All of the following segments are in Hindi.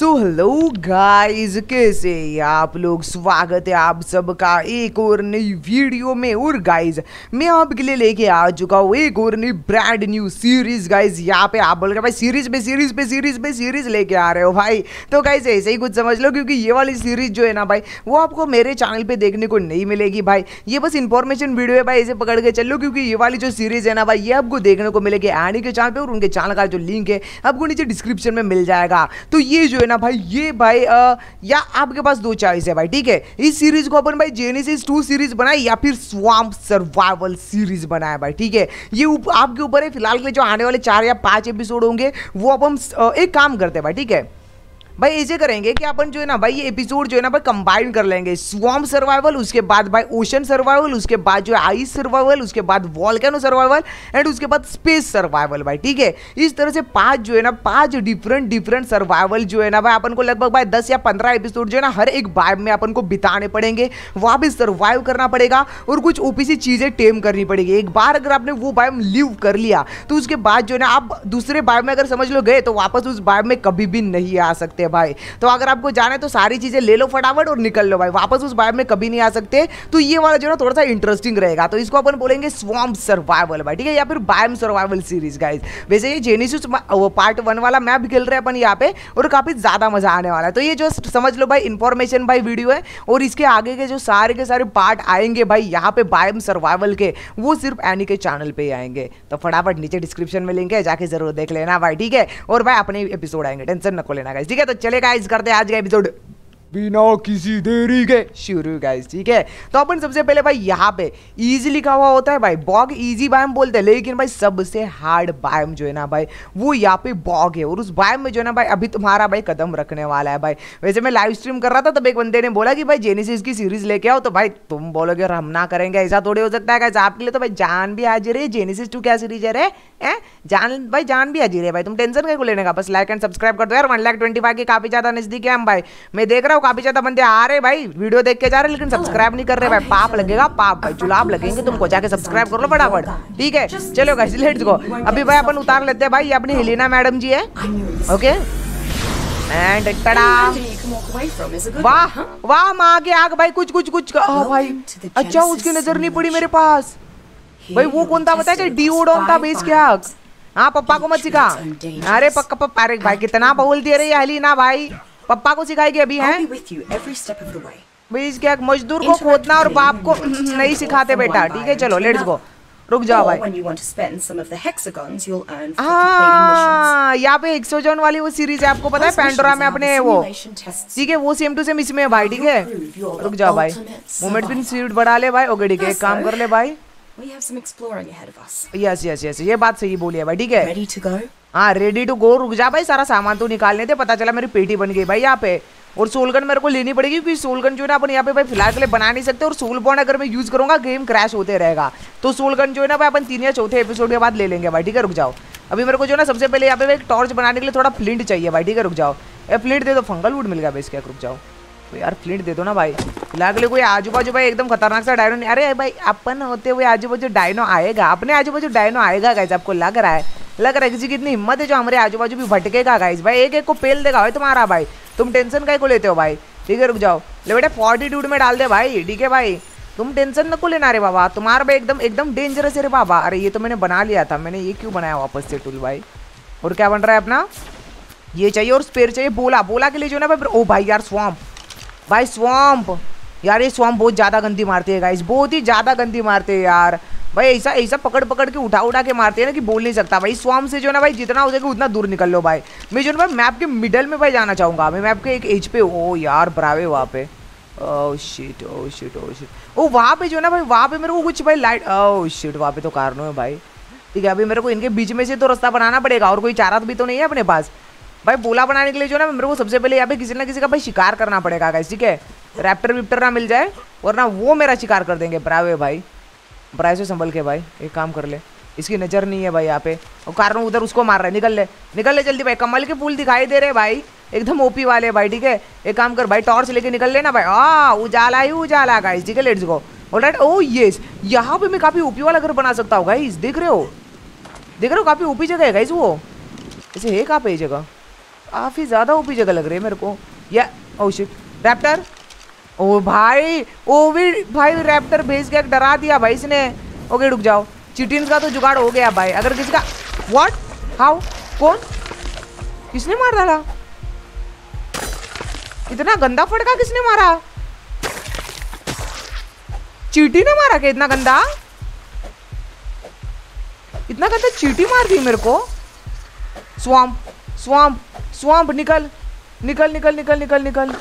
सो हेलो गाइस, कैसे आप लोग? स्वागत है आप सबका एक और नई वीडियो में। और गाइस, मैं आपके लिए लेके आ चुका हूँ एक और नई ब्रांड न्यू सीरीज़ गाइस, यहाँ पे आप बोल रहे भाई सीरीज़ पे सीरीज़ पे सीरीज़ पे सीरीज़ लेके आ रहे हो भाई? तो गाइस, ऐसे ही कुछ समझ लो, क्योंकि ये वाली सीरीज़ जो है ना भाई, वो आपको मेरे चैनल पे देखने को नहीं मिलेगी भाई। ये बस इंफॉर्मेशन वीडियो है भाई, ऐसे पकड़ के चलो क्योंकि ये वाली जो सीरीज़ है ना भाई, ये आपको देखने को मिलेगी आनी के चैनल पे। और उनके चैनल का जो लिंक है, आपको नीचे डिस्क्रिप्शन में मिल जाएगा। तो ये जो है ना भाई ये भाई आ, या आपके पास दो चॉइस है भाई ठीक है? इस सीरीज़ को अपन भाई जेनेसिस टू सीरीज़ बनाए या फिर स्वाम सर्वाइवल सीरीज़ बनाए भाई ठीक है? ये उप, आपके ऊपर है फ़िलहाल के जो आने वाले चार या पाँच एपिसोड होंगे वो अपन एक काम करते हैं भाई ठीक है? भाई, ऐसे करेंगे कि अपन जो है ना भाई, ये एपिसोड जो है ना भाई कंबाइन कर लेंगे। स्वाम सर्वाइवल उसके बाद भाई ओशन सर्वाइवल उसके बाद जो है आइस सर्वाइवल उसके बाद वॉल्केनो सर्वाइवल एंड उसके बाद स्पेस सर्वाइवल भाई, ठीक है? इस तरह से पाँच जो है ना, पाँच डिफरेंट डिफरेंट सर्वाइवल जो है ना भाई, अपन को लगभग भाई दस या पंद्रह एपिसोड जो है ना हर एक बाइब में अपन को बिताने पड़ेंगे। वहाँ भी सर्वाइव करना पड़ेगा और कुछ ओपीसी चीज़ें टेम करनी पड़ेगी। एक बार अगर आपने वो बाइब लिव कर लिया तो उसके बाद जो है ना आप दूसरे बाइब में अगर समझ लो गए तो वापस उस बाइब में कभी भी नहीं आ सकते। भाई। तो अगर आपको जाना है तो सारी चीज़ें ले लो फटाफट और निकल लो भाई। वापस उस बाइब में कभी नहीं आ सकते। तो ये वाला जो है थोड़ा सा इंटरेस्टिंग रहेगा। तो इसको अपन बोलेंगे स्वम्प सर्वाइवल भाई, ठीक है? या फिर बायम सर्वाइवल सीरीज़ गाइज़ वैसे ये जेनिसिस पार्ट वन वाला मैप खेल रहे हैं अपन यहाँ पे और काफ़ी ज़्यादा मज़ा आने वाला है। तो ये जो समझ लो भाई इन्फॉर्मेशन भाई वीडियो है और इसके आगे के जो सारे के सारे पार्ट आएँगे भाई यहाँ पे बायम सर्वाइवल के, वो सिर्फ़ एनी के चैनल पे ही आएँगे। तो फटाफट नीचे डिस्क्रिप्शन में लिंक है, जाके ज़रूर देख लेना भाई, ठीक है? और भाई, अपने एपिसोड आएँगे। टेंशन नको लेना गाइज़ ठीक है? तो चलेगा इस करते आज का एपिसोड बिना किसी देरी के। शुरू गाइस ठीक है? तो अपन सबसे पहले भाई यहाँ पे इजी लिखा हुआ होता है भाई बॉग इजी बायम बोलते हैं, लेकिन भाई सबसे हार्ड बायम जो है ना भाई, वो यहाँ पे बॉग है। और उस बायम में जो है ना भाई, अभी तुम्हारा भाई कदम रखने वाला है भाई। वैसे मैं लाइव स्ट्रीम कर रहा था, तब एक बंदे ने बोला कि भाई जेनिसिस की सीरीज़ लेके आओ तो भाई तुम बोलोगे हम ना करेंगे, ऐसा थोड़ी हो सकता है आपके लिए तो भाई जान भी हाजिर है जेनिसिस टू क्या सीरीज़ है रे? जान, भाई जान भी हाजिर है भाई। तुम टेंशन क्या को लेने का? बस लाइक एंड सब्सक्राइब कर दो यार। वन लाख ट्वेंटी फाइव की काफ़ी ज़्यादा नज़दीक है हम भाई। मैं देख रहा हूँ काफ़ी ज़्यादा बंदे आ रहे भाई। वीडियो देख के जा रहे लेकिन सब्सक्राइब नहीं कर रहे भाई। पाप लगेगा, पाप भाई। जुलाब लगेंगे, तुमको जाके सब्सक्राइब कर लो फटाफट। ठीक है? चलो गाइस लेट्स गो अभी भाई अपन उतार लेते हैं भाई, ये अपनी हेलिना मैडम जी है। ओके एंड टड़ा वाह वाह माँ के आग भाई, कुछ कुछ कुछ भाई अच्छा उसकी नज़र नहीं पड़ी मेरे पास। भाई, वो कौन था बताया कि डीओडोन था बेस के आग। हाँ पप्पा को मत सिखा। अरे, पक्का, पप्पा, अरे भाई, कितना बोलती है रे हलीना भाई। पप्पा को सिखाएगी अभी है। क्या मजदूर को खोदना और बाप को नहीं सिखाते बेटा ठीक है? चलो लेट्स गो रुक जाओ भाई। हाँ यहाँ पे एक्सोजोन वाली वो सीरीज़ है आपको पता है पेंडोरा में अपने वो। ठीक है वो सेम टू सेम इसमें भाई ठीक है? रुक जाओ भाई। मोमेंट पिन स्पीड बढ़ा ले भाई ओके ठीक है काम कर ले भाई। यस यस यस ये बात सही बोली है भाई ठीक है? हाँ रेडी टू गो रुक जा भाई सारा सामान तो निकालने थे पता चला मेरी पेटी बन गई भाई यहाँ पे। और सोलगन मेरे को लेनी पड़ेगी क्योंकि सोलगन जो है ना अपन यहाँ पे भाई फ़िलहाल के लिए बना नहीं सकते। और सोल बॉन्ड अगर मैं यूज़ करूँगा गेम क्रैश होते रहेगा। तो सोलगन जो है ना भाई अपन तीन या चौथे एपिसोड के बाद ले लेंगे भाई ठीक है? रुक जाओ। अभी मेरे को जो है ना सबसे पहले यहाँ पे एक टॉर्च बनाने के लिए थोड़ा फ्लिंट चाहिए भाई ठीक है? रुक जाओ। ये फ्लिंट दे दो फंगल वुड मिल गया भाई इसके रुक जाओ। तो यार फ्लिंट दे दो ना भाई। फ़िलहाल के लिए कोई आजू बाजू भाई एकदम खतरनाक सा डायनो नहीं अरे भाई, अपन होते हुए आजू बाजू डायनो आएगा। अपने आजू बाजू डायनो आएगा गाइज़ आपको लग रहा है। लग रहा है किसी की इतनी हिम्मत है जो हमारे आजू बाजू भी भटकेगा गाइज़ भाई एक एक को पेल देगा, भाई, तुम्हारा भाई। तुम टेंशन का को लेते हो, भाई? ठीक है, रुक जाओ। ले बेटे फोर्टीट्यूड में डाल दे भाई, ठीक है, भाई? तुम टेंशन न को लेना रे बाबा। तुम्हारा भाई एकदम एकदम डेंजरस है रे बाबा। अरे, ये तो मैंने बना लिया था। मैंने ये क्यों बनाया वापस से, टूल भाई? और क्या बन रहा है अपना? ये चाहिए और स्पेयर चाहिए, बोला। बोला के लिए जो ना भाई ओ भाई यार स्वाम्प भाई स्वाम्प यार ये स्वाम्प बहुत ज़्यादा गंदी मारती है गाइस बहुत ही ज़्यादा गंदी मारते हैं यार। भाई ऐसा ऐसा पकड़ पकड़ के उठा उठा के मारते हैं ना कि बोल नहीं सकता। भाई स्वाम से जो ना भाई जितना हो सके उतना दूर निकल लो भाई। मैं जो ना भाई मैप के मिडल में भाई जाना चाहूँगा। मैं मैप के एक एज पे, ओ यार बरावे वहाँ पे। Oh shit oh shit oh shit oh वहाँ पे जो ना भाई, वहाँ पे मेरे को कुछ भाई लाइट ओ शिट वहाँ पे तो कारणों है भाई। ठीक है, अभी मेरे को इनके बीच में से तो रास्ता बनाना पड़ेगा और कोई चारा भी तो नहीं है अपने पास। भाई, बोला बनाने के लिए जो ना, मेरे को सबसे पहले यहाँ पे किसी ना किसी का भाई शिकार करना पड़ेगा गाइस ठीक है? रैप्टर विप्टर ना मिल जाए, वरना वो मेरा शिकार कर देंगे। ब्रावे भाई। ब्रावे से संभल के भाई, एक काम कर ले। इसकी नज़र नहीं है भाई यहाँ पे। और कारण उधर उसको मार रहा है। निकल ले। निकल ले जल्दी भाई। कमल के फूल दिखाई दे रहे भाई। एकदम ओपी वाले भाई, ठीक है? एक काम कर भाई टॉर्च लेके निकल लेना भाई। आ, उजाला ही उजाला गाइस ठीक है let's go alright oh yes यहाँ पे मैं काफ़ी ओपी वाला घर बना सकता हूँ गाइस देख रहे हो? देख रहे हो, काफ़ी ओपी जगह है गाइस वो? ऐसे है कहाँ पे ये जगह? काफ़ी ज़्यादा ओपी जगह लग रही है मेरे को। या ओ शिट रैप्टर ओ भाई, ओ भी, भाई रैप्टर भेज के डरा दिया भाई इसने। ओके रुक जाओ। चिटिन का तो जुगाड़ हो गया भाई। अगर किसी का व्हाट हाउ कौन? किसने मार डाला? इतना गंदा फटका किसने मारा? चीटी ने मारा क्या इतना गंदा? इतना गंदा चीटी मार दी मेरे को। स्वाम स्वाम स्वाम निकल। निकल निकल निकल निकल निकल।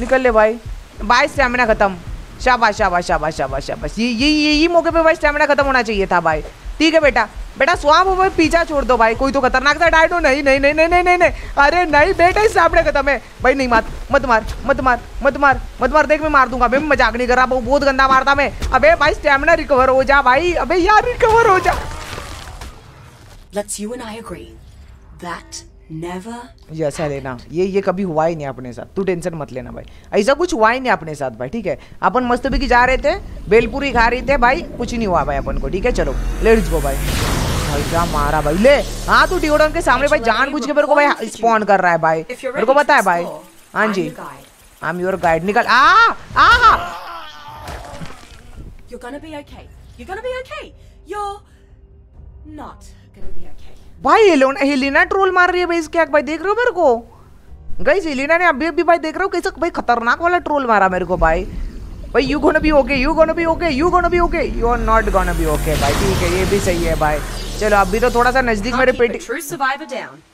निकल ले भाई। भाई स्टेमिना खत्म। शाबाश शाबाश शाबाश शाबाश शाबाश। ये ये यही मौके पे भाई स्टेमिना खत्म होना चाहिए था भाई। ठीक है बेटा। बेटा स्वाम भाई पीछा छोड़ दो भाई। कोई तो खतरनाक डाइट हो नहीं नहीं नहीं नहीं नहीं नहीं नहीं। अरे नहीं, बेटा इस सामने खत्म है। भाई, नहीं मार। मत मार मत मार मत मार मत मार। देख, मैं मार दूँगा। मैं मज़ाक नहीं कर रहा। बहुत गंदा मारता मैं। अबे, भाई स्टेमिना रिकवर हो जा भाई। अबे, यार रिकवर हो जा। Let's you and I agree. That ऐसा लेना ये ये कभी हुआ ही नहीं अपने साथ। तू टेंशन मत लेना भाई। ऐसा कुछ हुआ ही नहीं अपने साथ भाई ठीक है? अपन मस्त भी की जा रहे थे बेलपुरी खा रहे थे भाई कुछ नहीं हुआ भाई अपन को ठीक है? चलो लेट्स गो भाई। भाई क्या मारा भाई। ले हाँ तू डिओडन के सामने भाई जान बुझ के मेरे को भाई स्पॉन कर रहा है भाई। मेरे को पता है भाई। हाँ जी। आई एम योर गाइड निकल। आ आ। You're gonna be okay. You're gonna be okay. You're not gonna be okay. भाई हेलोना हेलिना ट्रोल मार रही है भाई इसके भाई देख रहे हो मेरे को? गाइस हेलिना ने अभी अभी भाई देख रहे हो कैसे भाई खतरनाक वाला ट्रोल मारा मेरे को भाई। भाई you gonna be okay you gonna be okay you gonna be okay you are not gonna be okay भाई ठीक है ये भी सही है भाई। चलो अभी तो थोड़ा सा नज़दीक मेरे पेट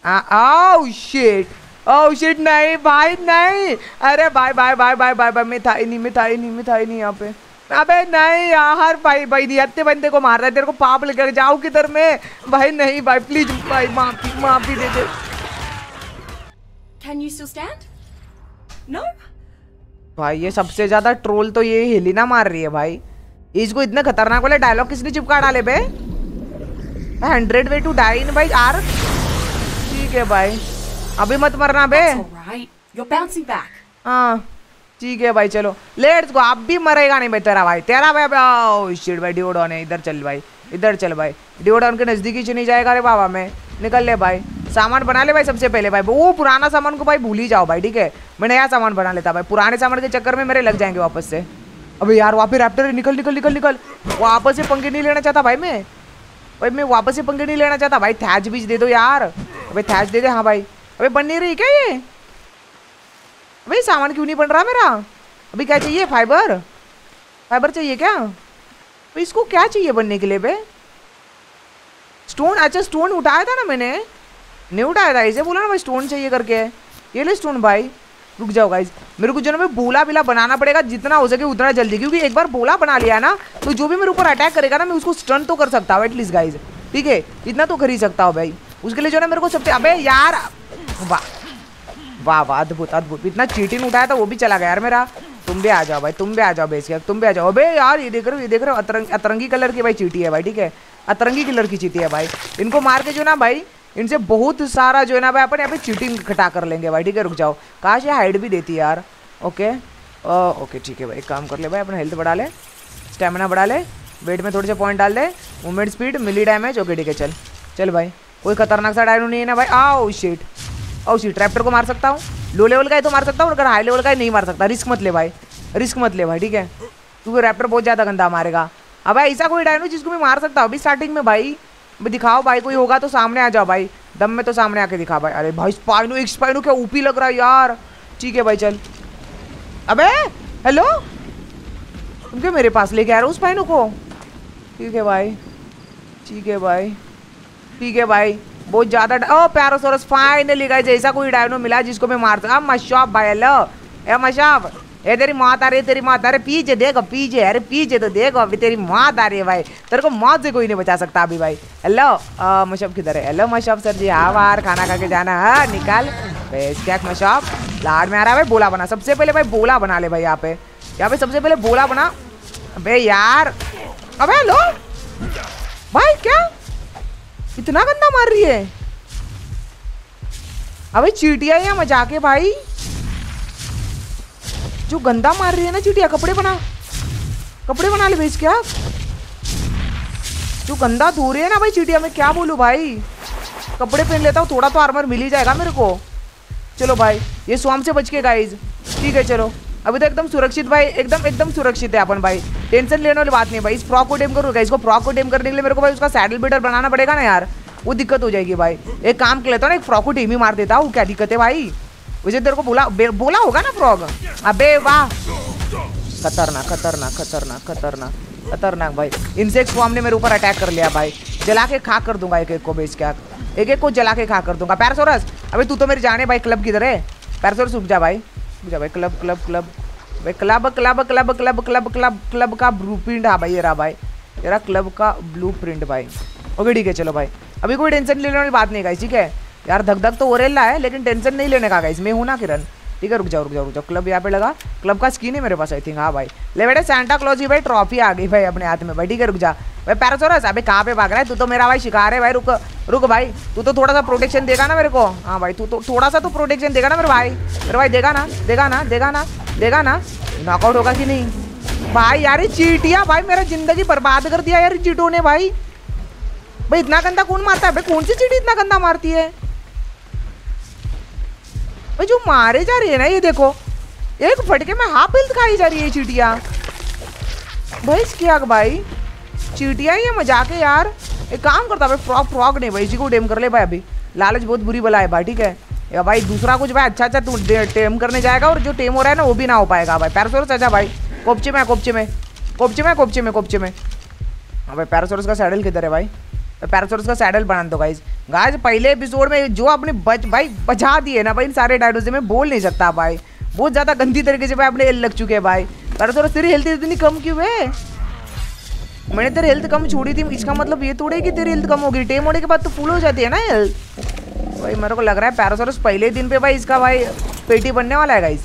आओ शिट ओह शिट नहीं भाई नहीं। अरे भाई भाई भाई भाई भाई भाई मैं था ही नहीं मैं था ही नहीं मैं था ही नहीं यहाँ पे। अबे नहीं यार भाई भाई नियत्ते बंदे को मार रहा है तेरे को पाप लगे जाओ किधर में? भाई नहीं भाई प्लीज़ भाई माफ़ी माफ़ी दे दे। Can you still stand? No? भाई ये सबसे ज़्यादा ट्रोल तो ये हेलिना मार रही है भाई। इसको इतने खतरनाक वाले डायलॉग किसने चिपका डाले बे? Hundred way to die in भाई आर ठीक है भाई। अभी मत मरना बे। Back. हाँ। ठीक है भाई, चलो। लेट्स गो आप भी मरेगा नहीं भाई तेरा भाई। तेरा भाई शिट भाई डिओडॉन है, इधर चल भाई, इधर चल भाई। डिओडॉन के नज़दीकी नहीं जाएगा अरे बाबा, मैं निकल ले भाई। सामान बना ले भाई सबसे पहले भाई। वो पुराना सामान को भाई भूल ही जाओ भाई, ठीक है? मैं नया सामान बना लेता भाई। पुराने सामान के चक्कर में मेरे लग जाएँगे वापस से। अबे यार, वहाँ पे रैप्टर निकल निकल निकल निकल। वापस से पंखे नहीं लेना चाहता भाई मैं। भाई मैं वापस से पंखे नहीं लेना चाहता। भाई थैच बीज दे दो यार। अबे थैच दे दे हाँ भाई। अबे, बन नहीं रही क्या ये? अबे, सामान क्यों नहीं बन रहा मेरा? अभी क्या चाहिए? फाइबर? फाइबर चाहिए क्या? तो इसको क्या चाहिए बनने के लिए बे? स्टोन अच्छा स्टोन उठाया था ना मैंने। नहीं उठाया था, इसे बोला ना भाई स्टोन चाहिए करके। ये ले स्टोन भाई। रुक जाओ गाइज़ मेरे को जो ना बोला बिला बनाना पड़ेगा जितना हो सके उतना जल्दी, क्योंकि एक बार बोला बना लिया ना तो जो भी मेरे ऊपर अटैक करेगा ना, मैं उसको स्टन तो कर सकता हूँ एटलीस्ट गाइज़ ठीक है? इतना तो कर ही सकता हूँ, भाई. उसके लिए जो ना मेरे को सबसे अबे, यार! वाह वाह, अद्भुत अद्भुत। इतना चीटिंग उठाया था, वो भी चला गया यार मेरा। तुम भी आ जाओ भाई, तुम भी आ जाओ बेस के तुम भी आ जाओ। अबे यार, ये देख रहे हो, ये देख रहे हो, अतरंग, अतरंगी कलर की भाई चीटी है भाई, ठीक है? अतरंगी कलर की चीटी है भाई। इनको मार के जो ना भाई, इनसे बहुत सारा जो है ना भाई, अपन यहाँ पे चीटिंग घटा कर लेंगे भाई, ठीक है? रुक जाओ। काश ये हाइड भी देती है यार। ओके? ओके, ठीक है भाई काम कर ले भाई, अपना हेल्थ बढ़ा ले। स्टेमिना बढ़ा ले। वेट में थोड़े से पॉइंट डाल दे। मूवमेंट स्पीड मिली डैमेज ओके ठीक है, चल। चल भाई, कोई खतरनाक सा डायनो नहीं है ना भाई? आओ शीट ओ शीट रैप्टर को मार सकता हूँ। लो लेवल का है तो मार सकता हूँ, अगर हाई लेवल का है, नहीं मार सकता। रिस्क मत ले भाई। रिस्क मत ले भाई, ठीक है? क्योंकि रैप्टर बहुत ज़्यादा गंदा मारेगा। अब भाई ऐसा कोई डायनो जिसको मैं मार सकता हूँ, अभी स्टार्टिंग में भाई। दिखाओ भाई, कोई होगा तो सामने आ जाओ भाई। दम में तो सामने आके दिखा भाई। अरे भाई स्पाइनो एक स्पाइनो क्या ऊपी लग रहा है यार? ठीक है भाई, चल। अबे हेलो तुम क्या मेरे पास लेके आ रहे हो स्पाइनो को? ठीक है भाई। ठीक है भाई। ठीक है भाई। बहुत ज़्यादा ओ पैरोसोरस फाइनली गाइस ऐसा कोई डायनो मिला जिसको मैं मार सकता। मशाप भाई हेलो ए मशाप ए, तेरी मात आ रही है तेरी मात। अरे, पीछे देखो पीछे, अरे, पीछे तो देखो अभी तेरी मात आ रही है भाई। तेरे को मौत से कोई नहीं बचा सकता अभी भाई। हेलो मशप किधर है? हेलो मशप सर जी हाँ बाहर, खाना खा के जाना। है, निकाल। बेस क्या मशप लाड में आ रहा है भाई, बोला बना। सबसे पहले भाई, बोला बना ले भाई यहाँ पे। यहाँ पे सबसे पहले बोला बना। अबे यार। अबे, हेलो। भाई, क्या? इतना गंदा मार रही है? अबे चीटिया या मज़ाक है भाई। जो गंदा मार रही है ना चीटिया, कपड़े बना। कपड़े बना ले भेज क्या जो गंदा धो रही है ना भाई चीटिया मैं, क्या बोलूँ भाई? कपड़े पहन लेता हूँ, थोड़ा तो आर्मर मिल ही जाएगा मेरे को। चलो भाई, ये स्वाम से बच के गाइज़ ठीक है, चलो। अभी तो एकदम सुरक्षित भाई, एकदम एकदम सुरक्षित है अपन भाई। टेंशन लेने वाली बात नहीं भाई। इस फ्रॉक को टेम करूँगा इसको फ्रॉक को टेम करने के लिए मेरे को भाई उसका सैडल बेटर बनाना पड़ेगा ना यार। वो दिक्कत हो जाएगी भाई। एक काम कर लेता हूँ ना, एक फ्रॉक को टेम ही मार देता हूँ। क्या दिक्कत है भाई? मुझे तेरे को बोला बोला होगा ना फ्रॉक? अबे वाह! खतरनाक खतरनाक खतरनाक खतरनाक खतरनाक भाई। इंसेक्ट फॉर्म ने मेरे ऊपर अटैक कर लिया भाई। जला के खा कर दूँगा एक एक को बेच के एक एक को जला के खा कर दूँगा। पैरसोरस अभी तू तो मेरी जाने भाई क्लब किधर है? पैरसोरस रुक जा भाई। जा भाई क्लब क्लब क्लब भाई club club club club club club club का ब्लू प्रिंट हाँ भाई, ये रहा भाई। ये रहा क्लब का ब्लू प्रिंट भाई। ओके ठीक है, चलो भाई। अभी कोई टेंशन लेने वाली बात नहीं गाई ठीक है? यार धक धक तो हो रहा है, लेकिन टेंशन नहीं लेने का गाइस मैं हूँ ना, किरण। ठीक है, रुक जाओ रुक जाओ रुक जाओ। क्लब यहाँ पे लगा। क्लब का स्किन है मेरे पास आई थिंक हाँ भाई। ले बेटे सेंटा क्लॉज ही भाई ट्रॉफी आ गई भाई अपने हाथ में। भाई, ठीक है, रुक जा। भाई पैरासोरस अभी कहाँ पे भाग रहा है? तू तो मेरा भाई शिकार है भाई, रुक रुक भाई। तू तो थोड़ा सा प्रोटेक्शन देगा ना मेरे को। हाँ भाई, तू तो थोड़ा सा तो प्रोटेक्शन देगा ना मेरे भाई। मेरे भाई, देगा ना देगा ना देगा ना देगा ना। नॉकआउट होगा कि नहीं? भाई, यार चीटिया भाई, मेरा ज़िंदगी बर्बाद कर दिया यार चीटों ने भाई। भाई, इतना गंदा कौन मारता है? भाई, कौन सी चीटी इतना गंदा मारती है? जो मारे जा रहे है ना, ये देखो। एक फटके में हाफ़ हेल्थ खाई जा रही है चीटिया। भाई क्या भाई। चीटिया ये मज़ाक है यार। एक काम करता भाई फ्रॉक फ्रॉक नहीं, भाई, इसी को डेम कर ले भाई अभी। लालच बहुत बुरी बला है भाई, ठीक है? या भाई, दूसरा कुछ भाई अच्छा अच्छा तू टेम करने जाएगा और जो टेम हो रहा है ना, वो भी ना हो पाएगा भाई। पैरासोरस अच्छा भाई। कोपचे में कोपचे में। कोपचे में कोपचे में कोपचे में। हाँ भाई, पैरासोरस का सैडल किधर है भाई? पैरासोरस का सैडल बना दो गाइज़ गाइज़ पहले एपिसोड में जो अपने बच, भाई बचा दिए ना, भाई, इन सारे डायलॉग में बोल नहीं सकता, भाई. बहुत ज़्यादा गंदी तरीके से भाई अपने हेल्थ लग चुके हैं, भाई. पैरासोरस तेरी हेल्थ इतनी कम क्यों है? मैंने तेरी हेल्थ कम छोड़ी थी, इसका मतलब ये थोड़े कि तेरी हेल्थ कम होगी. टेम होने के बाद तो फुल हो जाती है ना हेल्थ भाई, मेरे को लग रहा है पैरासोरस पहले दिन पे भाई इसका, भाई, पेटी बनने वाला है गाइज़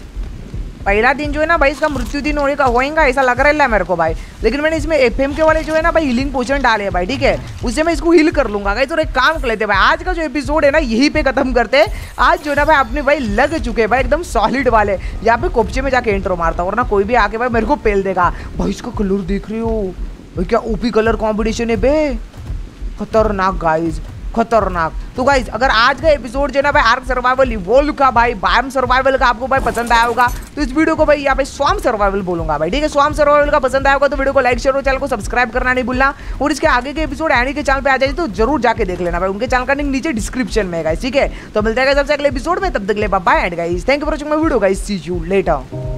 पहला दिन जो है ना भाई इसका मृत्यु दिन होने का होएगा, ऐसा लग रहा है मेरे को भाई। लेकिन मैंने इसमें एफ़ के वाले जो है ना भाई हीलिंग पोशन डाले भाई, ठीक है? उससे मैं इसको हील कर लूँगा। भाई तो एक काम कर लेते भाई, आज का जो एपिसोड है ना, यही पे खत्म करते आज जो है ना भाई, अपने भाई लग चुके भाई, एकदम सॉलिड वाले। यहाँ पे कोपचे में जाके एंट्रो मारता और ना कोई भी आके भाई मेरे को पेल देगा। भाई, इसका कलर देख रही हो? भाई, क्या ओपी कलर कॉम्बिनेशन है बे? खतरनाक गाइज़ खतरनाक। तो गाइज़ अगर आज का एपिसोड जो ना भाई आर्क सर्वाइवल इवोल्व का भाई बायम सर्वाइवल का आपको भाई पसंद आया होगा तो इस वीडियो को भाई यहाँ पे स्वाम सर्वाइवल बोलूँगा भाई, ठीक है? स्वाम सर्वाइवल का पसंद आया होगा तो वीडियो को लाइक शेयर और चैनल को सब्सक्राइब करना नहीं भूलना। और इसके आगे के एपिसोड एनी के चैनल पे आ जाए तो ज़रूर जाके देख लेना भाई, उनके चैनल का लिंक नीचे डिस्क्रिप्शन में है ठीक है? तो मिलता है सबसे अगले एपिसोड में, तब तक ले bye and guys thank you for watching my video guys see you later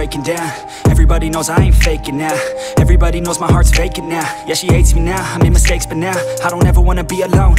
breaking down. Everybody knows I ain't faking now. Everybody knows my heart's faking now. Yeah, she hates me now, I made mistakes but now I don't ever wanna be alone